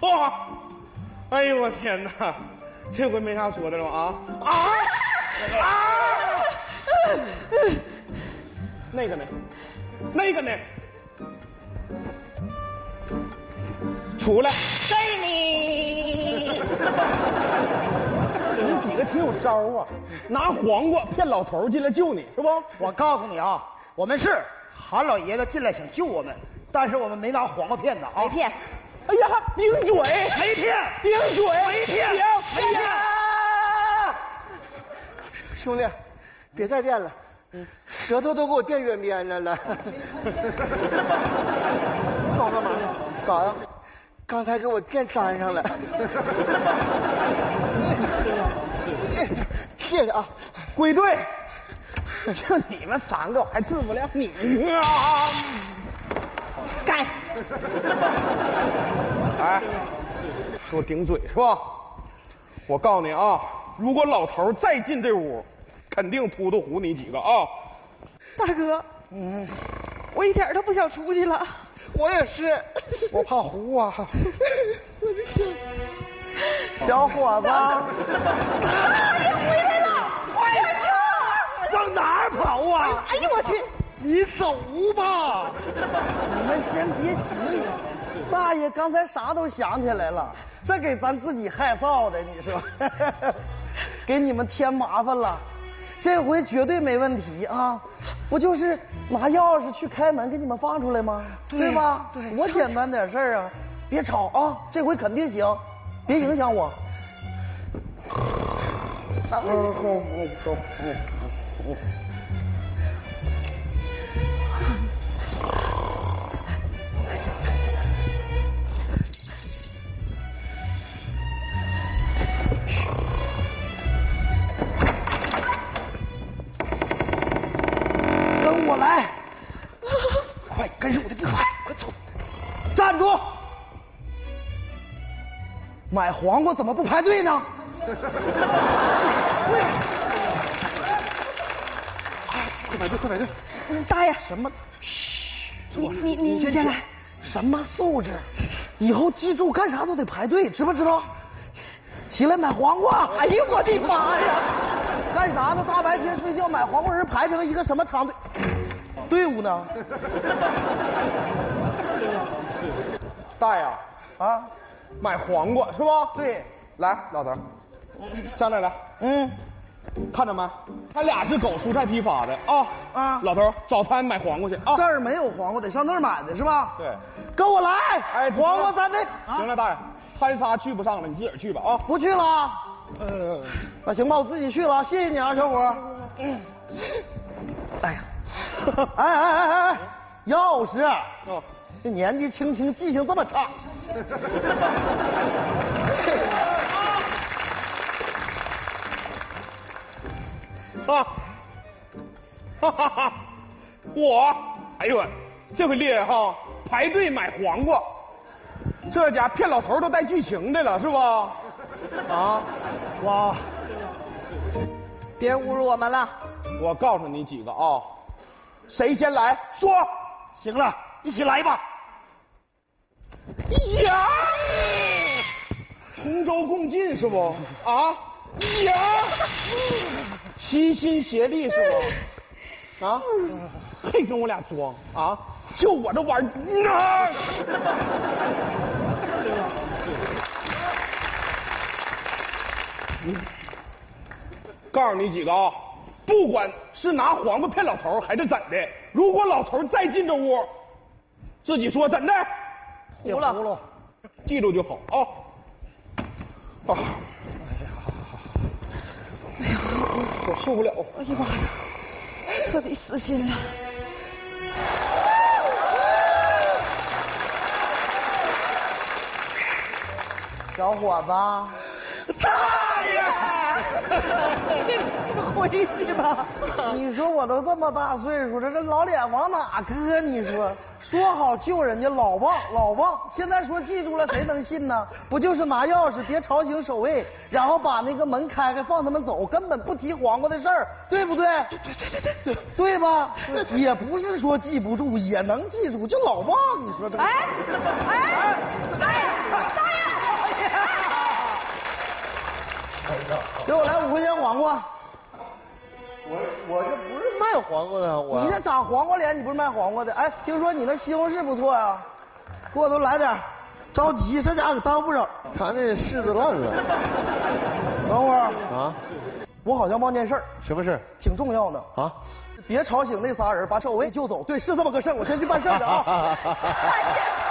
哇！哎呦我天哪，这回没啥说的了啊啊啊！那个呢？那个呢？出来！给你。你们几个挺有招啊，拿黄瓜骗老头进来救你是不？我告诉你啊，我们是韩老爷子进来想救我们，但是我们没拿黄瓜骗他啊。没骗。哎呀，顶嘴！没骗，顶嘴！没骗，停！没骗。兄弟，别再垫了，舌头都给我垫圆边了了。搞干嘛呢？咋呀？刚才给我垫粘上了。谢谢啊，归队。就你们三个，我还治不了你啊！干！哎，给我顶嘴是吧？我告诉你啊，如果老头再进这屋，肯定突突唬你几个啊！大哥，嗯，我一点都不想出去了。我也是，我怕糊啊。我的天，小伙子，你回来了！快点去！往哪儿跑啊？哎呦我去！你走吧。你们先别急，大爷刚才啥都想起来了，这给咱自己害臊的，你说，给你们添麻烦了。这回绝对没问题啊！不就是拿钥匙去开门给你们放出来吗？对吧？对多简单点事儿啊！别吵啊，这回肯定行，别影响我。跟买黄瓜怎么不排队呢？快排队，快排队！嗯大爷，什么？你你你先来。什么素质？以后记住干啥都得排队，知不知道？起来买黄瓜！哎呀我的妈呀！干啥呢？大白天睡觉买黄瓜人排成一个什么长队队伍呢？大爷，啊，买黄瓜是吧？对，来，老头儿，上来来，嗯，看着没？他俩是搞蔬菜批发的啊啊老头儿找他买黄瓜去啊这。儿没有黄瓜，得上那儿买的是吧？对，跟我来！哎黄瓜咱得啊行了，大爷，他仨去不上了，你自个儿去吧啊。不去了啊。呃，那行吧，我自己去了，谢谢你啊，小伙儿。哎呀，哎哎哎哎哎，钥匙，哦，这年纪轻轻记性这么差。啊，哈哈哈！我，哎呦喂，这回厉害哈！排队买黄瓜，这家骗老头都带剧情的了，是吧？啊，哇，别侮辱我们了。我告诉你几个啊，谁先来说？行了，一起来吧。呀，同舟共进是不？啊，呀，齐心协力是不？啊，还跟我俩装啊！就我这玩意儿，告诉你几个啊，不管是拿黄瓜骗老头还是怎的，如果老头再进这屋，自己说怎的，糊了糊了。记住就好啊。啊哎呀，我受不了。哎呀妈呀，彻底死心了。小伙子，大爷，回去吧。你说我都这么大岁数了，这老脸往哪搁？你说，说好救人家老忘老忘现在说记住了谁能信呢？不就是拿钥匙别吵醒守卫然后把那个门开开放他们走根本不提黄瓜的事儿对不对？对对对对对吧也不是说记不住也能记住就老忘你说这哎哎哎大爷大爷给我来五块钱黄瓜我我这不是你这长黄瓜脸，你不是卖黄瓜的？哎，听说你那西红柿不错啊，给我都来点着急，这家伙可耽误不少。他那柿子烂了 等会儿，啊？我好像忘件事儿，什么事？挺重要的。啊？别吵醒那仨人，把赵薇救走。对，是这么个事儿，我先去办事儿去啊。